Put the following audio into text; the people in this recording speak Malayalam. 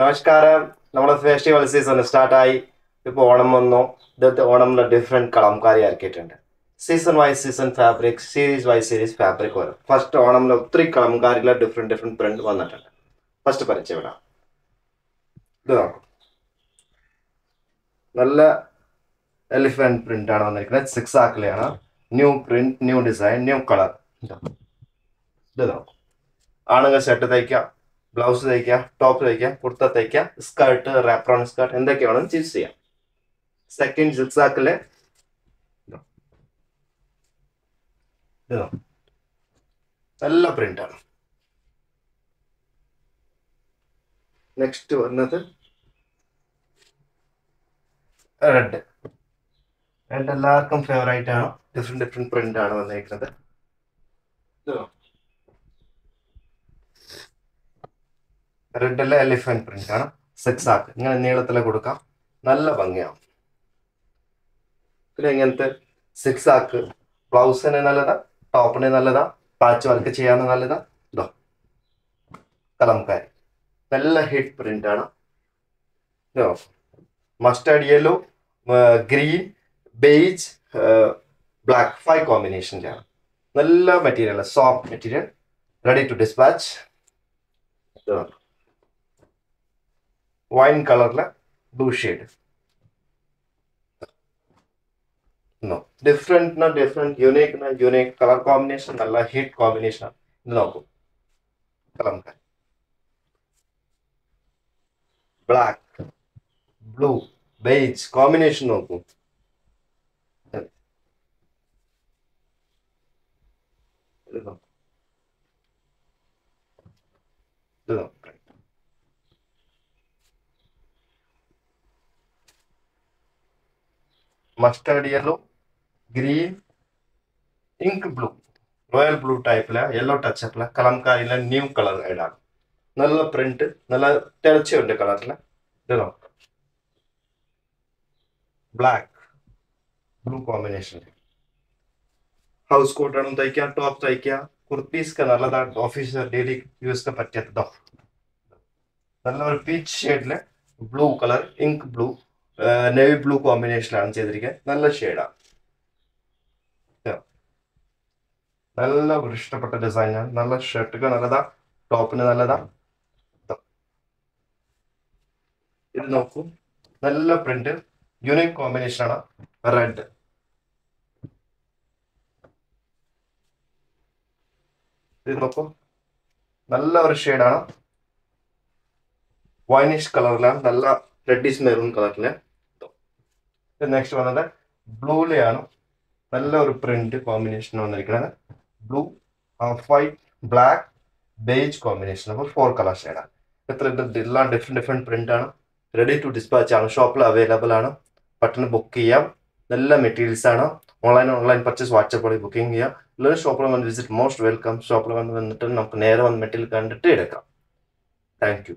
നമസ്കാരം. നമ്മുടെ ഫെസ്റ്റിവൽ സീസൺ സ്റ്റാർട്ടായി ഇപ്പോൾ ഓണം വന്നു. ഇതത്തെ ഓണമിൽ ഡിഫറെന്റ് കളംകാരി ഇറക്കിയിട്ടുണ്ട് season wise season fabric series wise series fabric വരും ഫസ്റ്റ് ഓണമിൽ ഒത്തിരി കളംകാരികൾ ഡിഫറെന്റ് ഡിഫറെന്റ് പ്രിന്റ് വന്നിട്ടുണ്ട്. ഫസ്റ്റ് പരിചയപ്പെടാം ഇത് നോക്കും. നല്ല എലിഫന്റ് പ്രിന്റ് ആണ് വന്നിരിക്കുന്നത്. Six ആക്കിലെയാണ് new print new design new colour ഇത് നോക്കും. ആണുങ്ങൾ ഷർട്ട് തയ്ക്കാം. ബ്ലൗസ് തയ്ക്കാം ടോപ്പ് തയ്ക്കാം കുർത്ത തയ്ക്കാം സ്കർട്ട് റാപ്രോൺ സ്കർട്ട് എന്തൊക്കെ വേണം ചൂസ് ചെയ്യാം. സെക്കൻഡ് സിക്സാക്കിലെ നല്ല പ്രിന്റ് ആണ്. നെക്സ്റ്റ് വന്നത് റെഡ് റെഡ് എല്ലാവർക്കും ഫേവറേറ്റ് ആണ്. ഡിഫറെന്റ് ഡിഫറെന്റ് പ്രിന്റ് ആണ് വന്നിരിക്കുന്നത് റെഡിലെ എലിഫന്റ് പ്രിന്റ് ആണ്. സിക്സ് ആക്ക് ഇങ്ങനെ നീളത്തിലെ കൊടുക്കാം. നല്ല ഭംഗിയാവും പിന്നെ ഇങ്ങനത്തെ സിക്സ് ആക്ക് ബ്ലൗസിന് നല്ലതാ ടോപ്പിന് നല്ലതാ പാച്ച് വർക്ക് ചെയ്യാൻ നല്ലതാ. ഇതോ കലംകാരി. നല്ല ഹിറ്റ് പ്രിന്റ് ആണ്. Mustard yellow green beige black five കോമ്പിനേഷന്റെ നല്ല material soft material ready to dispatch wine കളറിലെ blue shade different different unique unique colour combination നല്ല ഹിറ്റ് കോമ്പിനേഷൻ ഇത് നോക്കൂ kalamkari black blue beige combination നോക്കൂ ഇത് നോക്കൂ ഇത് നോക്കൂ mustard yellow green ink blue royal blue ടൈപ്പിലെ yellow ടച്ചപ്പിലെ കലംകാരിയിലെ ന്യൂ കളർ ആണ്. നല്ല പ്രിന്റ് നല്ല തിളച്ചുണ്ട് കളറിൽ ഇത് നോക്കാം. ബ്ലാക്ക് ബ്ലൂ കോമ്പിനേഷൻ ഹൗസ് കോട്ടാണ് തയ്ക്കുക ടോപ്പ് തയ്ക്കുക കുർത്തീസ്ക്ക് നല്ലതാണ് ഓഫീസ് ഡെയിലി യൂസ് പറ്റിയതോ നല്ല ഒരു peach ഷെയ്ഡിലെ blue colour ink blue navy blue കോമ്പിനേഷനിലാണ് ചെയ്തിരിക്കുന്നത്. നല്ല ഷെയ്ഡാണ് നല്ല ഇഷ്ടപ്പെട്ട ഡിസൈനാണ് നല്ല ഷർട്ടുകൾ നല്ലതാ. ടോപ്പിന് നല്ലതാ. ഇത് നോക്കൂ. നല്ല പ്രിന്റ് യുണീക് കോമ്പിനേഷൻ ആണ്. റെഡ് ഇത് നോക്കൂ. നല്ല ഒരു ഷെയ്ഡാണ് വൈനിഷ് കളറിലാണ് നല്ല റെഡിഷ് മെറൂൺ കളറിൽ നെക്സ്റ്റ് വന്നത് ബ്ലൂലെയാണ് നല്ല ഒരു പ്രിന്റ് കോമ്പിനേഷൻ വന്നിരിക്കുന്നത്. Blue half white black beige combination അപ്പോൾ ഫോർ കളർ ഷെയ്ഡാണ് എത്ര എല്ലാം ഡിഫറെന്റ് ഡിഫറെന്റ് ആണ്. റെഡി ടു ഡിസ്പാച്ച് ആണ്. ഷോപ്പിൽ അവൈലബിൾ ആണ്. പെട്ടെന്ന് ബുക്ക് ചെയ്യാം. നല്ല മെറ്റീരിയൽസ് ആണ്. ഓൺലൈൻ ഓൺലൈൻ പർച്ചേസ് വാട്സപ്പ് വഴി ബുക്കിംഗ് ചെയ്യാം. എല്ലാവരും ഷോപ്പിൽ വന്ന് വിസിറ്റ് മോസ്റ്റ് വെൽക്കം ഷോപ്പിൽ വന്ന് വന്നിട്ട് നമുക്ക് നേരെ വന്ന് മെറ്റീരിയൽ കണ്ടിട്ട് എടുക്കാം. Thank you